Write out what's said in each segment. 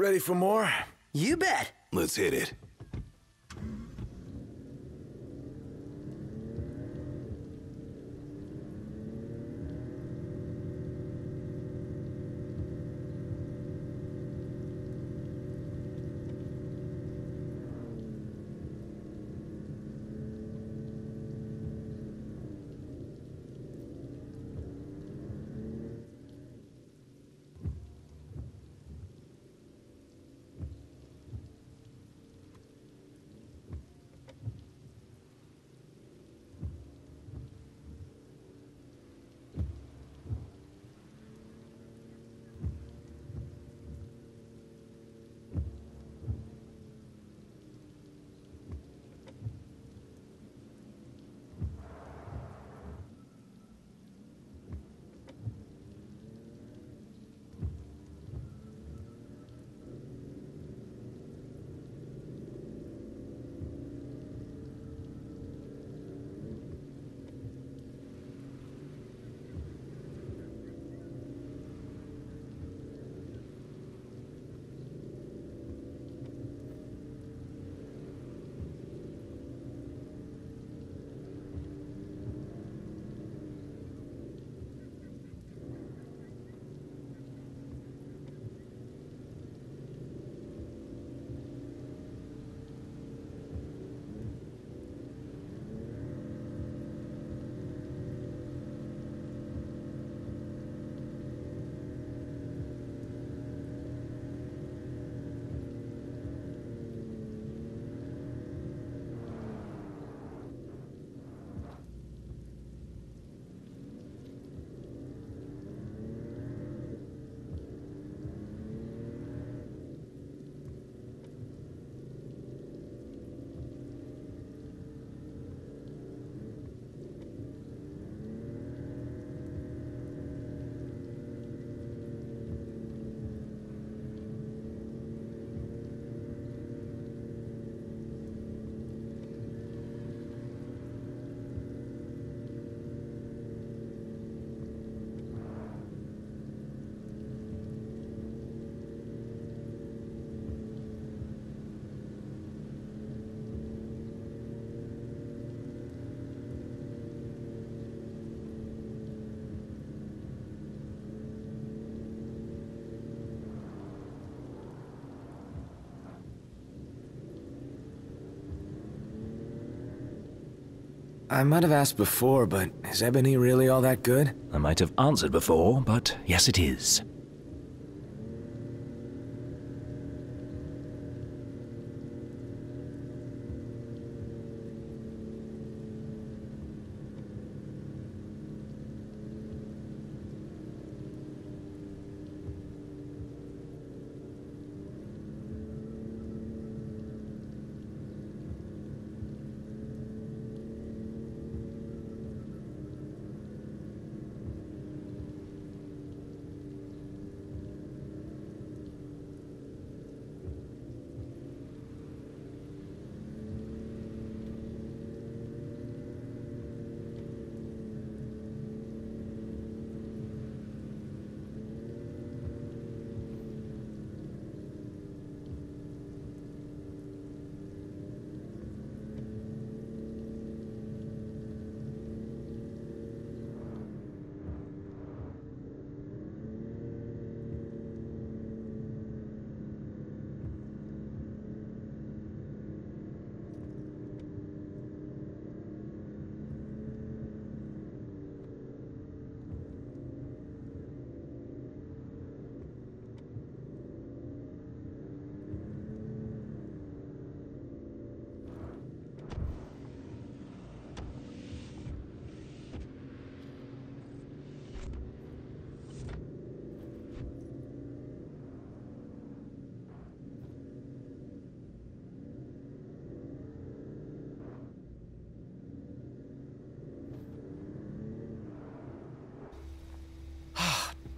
Ready for more? You bet. Let's hit it. I might have asked before, but is Ebony really all that good? I might have answered before, but yes it is.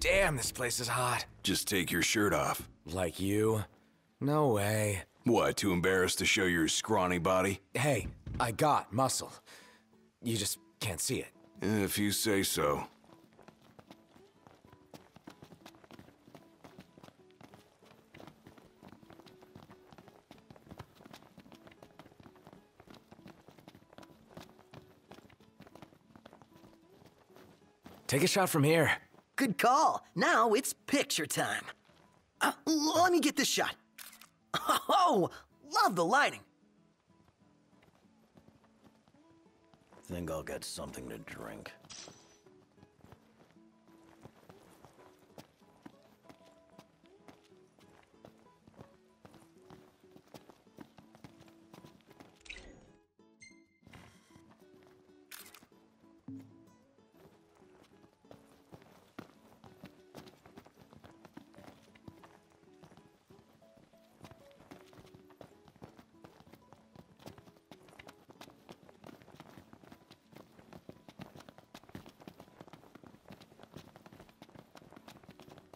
Damn, this place is hot. Just take your shirt off. Like you? No way. What, too embarrassed to show your scrawny body? Hey, I got muscle. You just can't see it. If you say so. Take a shot from here. Good call. Now it's picture time. Uh, let me get this shot. Oh, love the lighting. Think I'll get something to drink.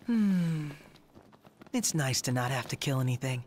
Hmm. It's nice to not have to kill anything.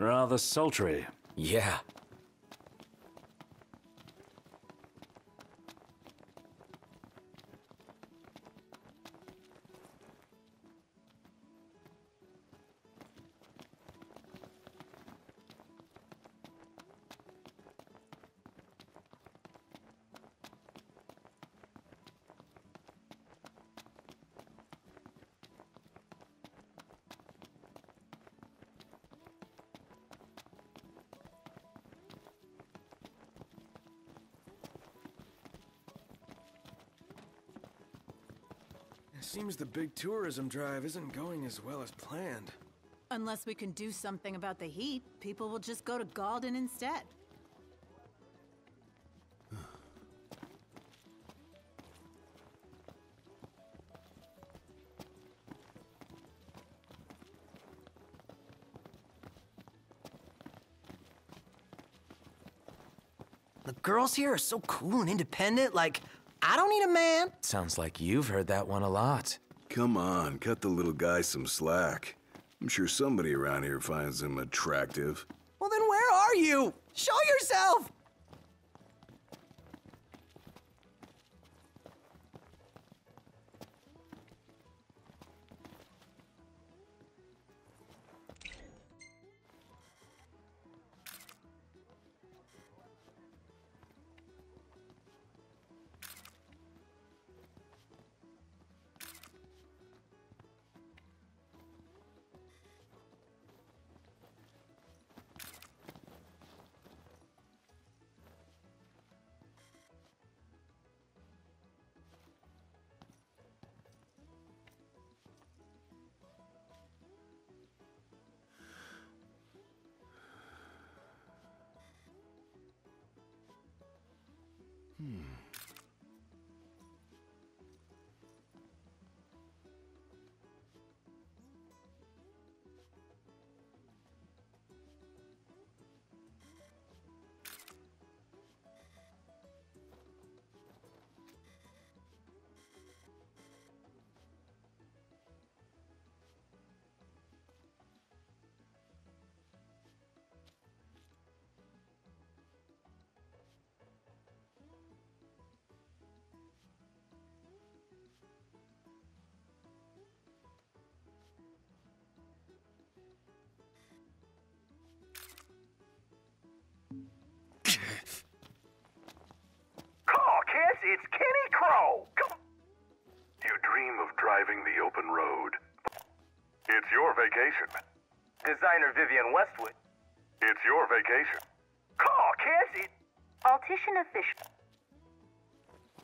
Rather sultry. Yeah. Seems the big tourism drive isn't going as well as planned. Unless we can do something about the heat, people will just go to Galdin instead. The girls here are so cool and independent, like, I don't need a man. Sounds like you've heard that one a lot. Come on, cut the little guy some slack. I'm sure somebody around here finds him attractive. Well, then where are you? Show yourself! Caucus, it's Kenny Crow. Come. You dream of driving the open road. It's your vacation. Designer Vivienne Westwood. It's your vacation. Call, Cassie. Altition official.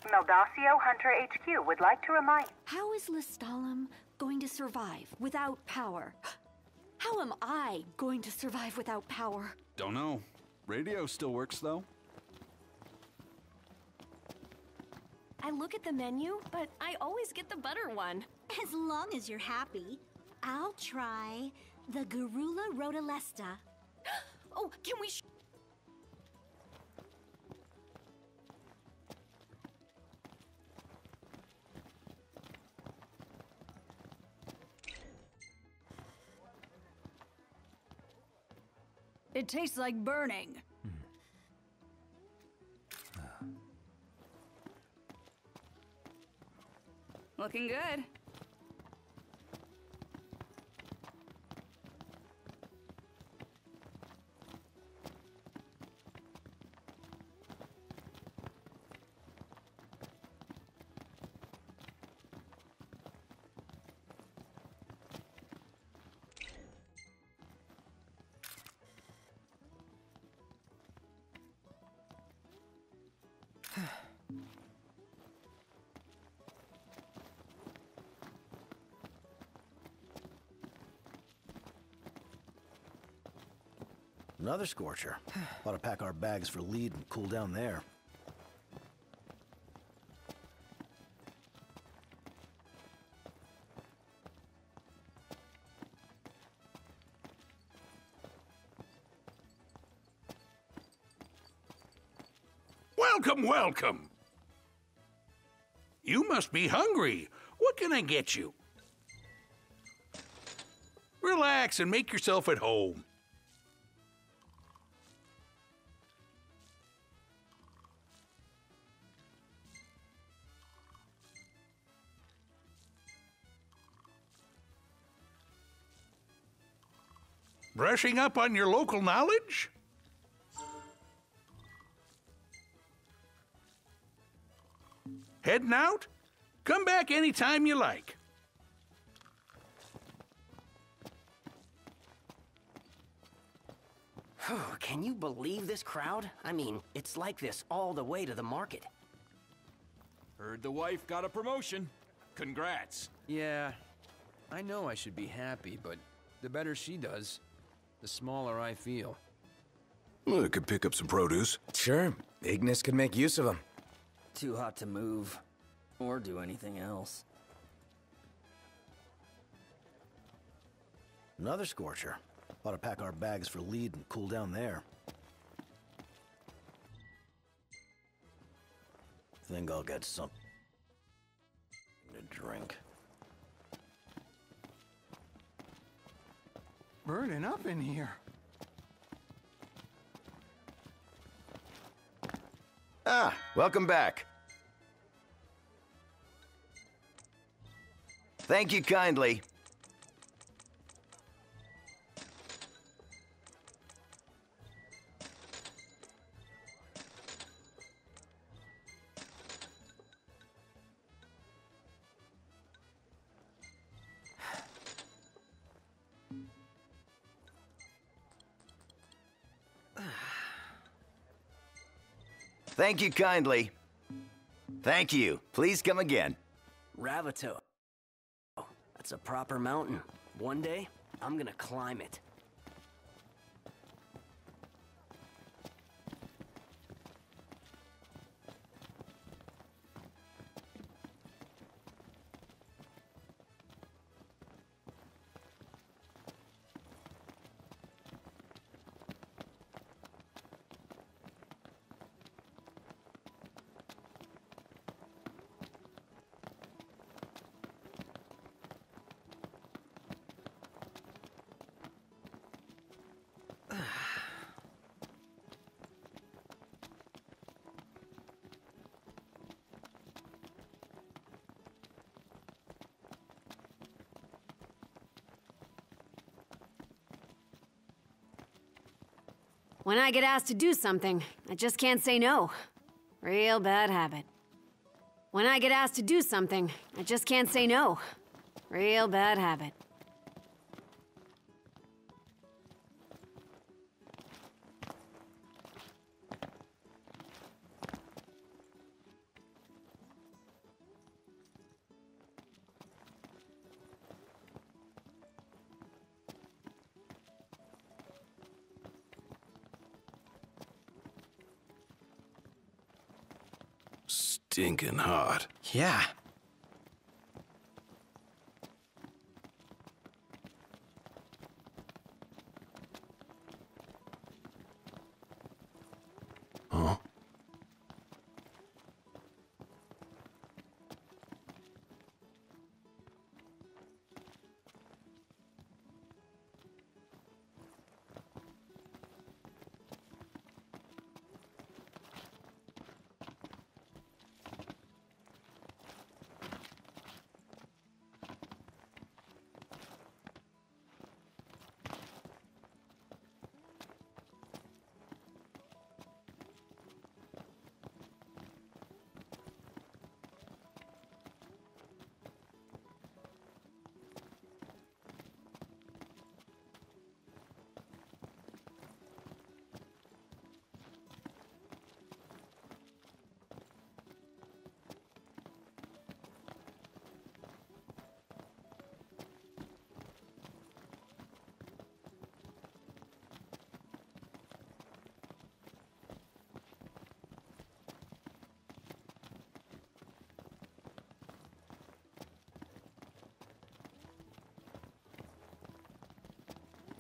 Meldacio Hunter HQ would like to remind. How is Lestallum going to survive without power? How am I going to survive without power? Don't know. Radio still works, though. I look at the menu, but I always get the butter one. As long as you're happy, I'll try the Garula Rhodalesta. oh, can we? It tastes like burning. Looking good. Another scorcher. Ought to pack our bags for lead and cool down there. Welcome, welcome. You must be hungry. What can I get you? Relax and make yourself at home. Brushing up on your local knowledge? Heading out? Come back anytime you like. Can you believe this crowd? I mean, it's like this all the way to the market. Heard the wife got a promotion. Congrats. Yeah, I know I should be happy, but the better she does, the smaller I feel. Well, I could pick up some produce. Sure, Ignis could make use of them. Too hot to move. Or do anything else. Another scorcher. Ought to pack our bags for lead and cool down there. Think I'll get some to drink. Burning up in here. Ah, welcome back. Thank you kindly. Thank you kindly. Thank you. Please come again. Ravatogh. That's a proper mountain. One day, I'm gonna climb it. When I get asked to do something, I just can't say no. Real bad habit. When I get asked to do something, I just can't say no. Real bad habit. Stinking hot. Yeah.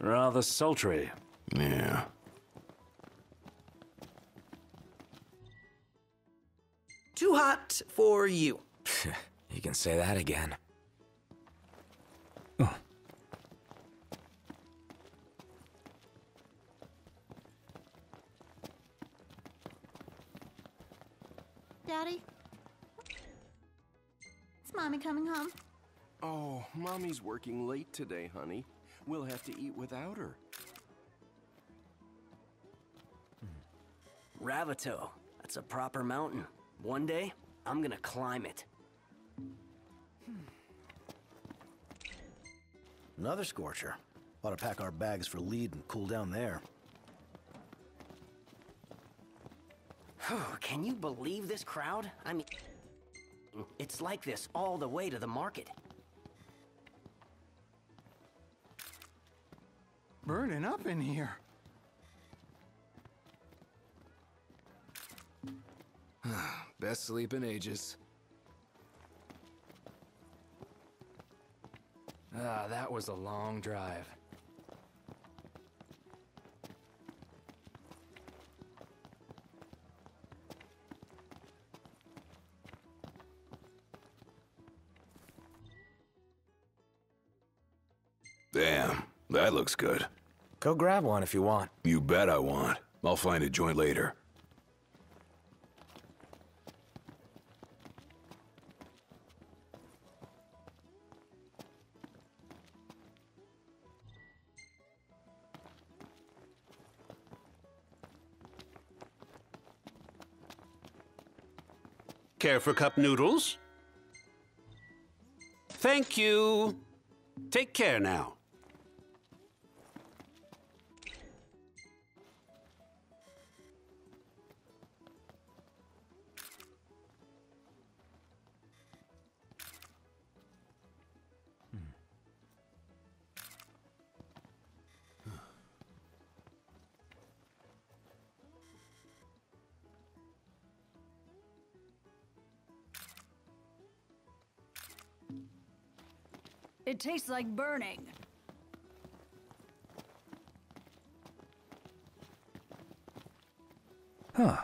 Rather sultry. Yeah. Too hot for you. you can say that again. Oh. Daddy? Is Mommy coming home? Oh, Mommy's working late today, honey. We'll have to eat without her. Hmm. Ravatogh. That's a proper mountain. One day, I'm gonna climb it. Hmm. Another scorcher. Ought to pack our bags for lead and cool down there. Can you believe this crowd? I mean, it's like this all the way to the market. Burning up in here. Best sleep in ages. Ah, that was a long drive. Damn, that looks good. Go grab one if you want. You bet I want. I'll find a joint later. Care for cup noodles? Thank you. Take care now. It tastes like burning. Huh.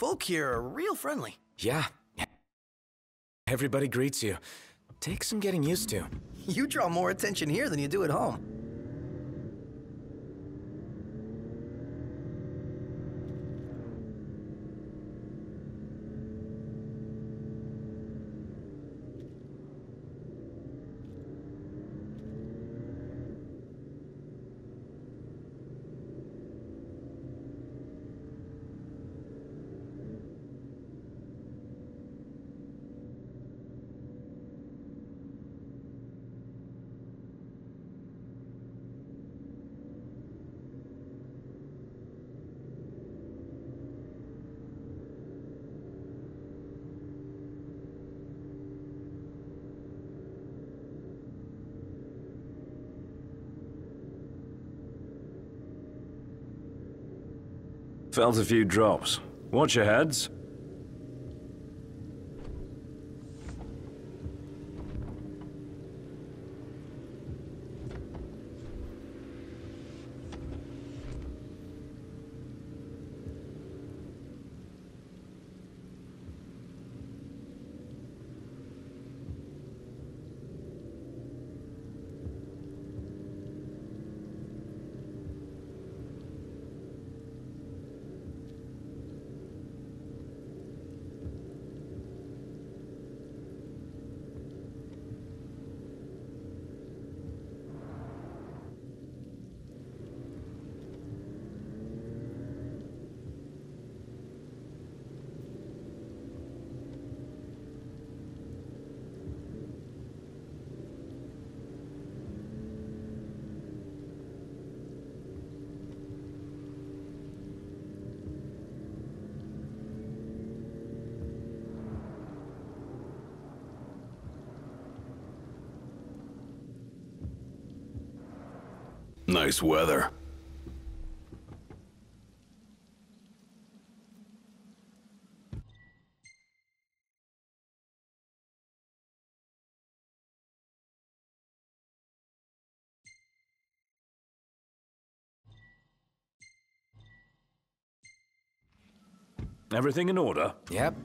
Folk here are real friendly. Yeah. Everybody greets you. Takes some getting used to. You draw more attention here than you do at home. Felt a few drops. Watch your heads. Nice weather. Everything in order? Yep.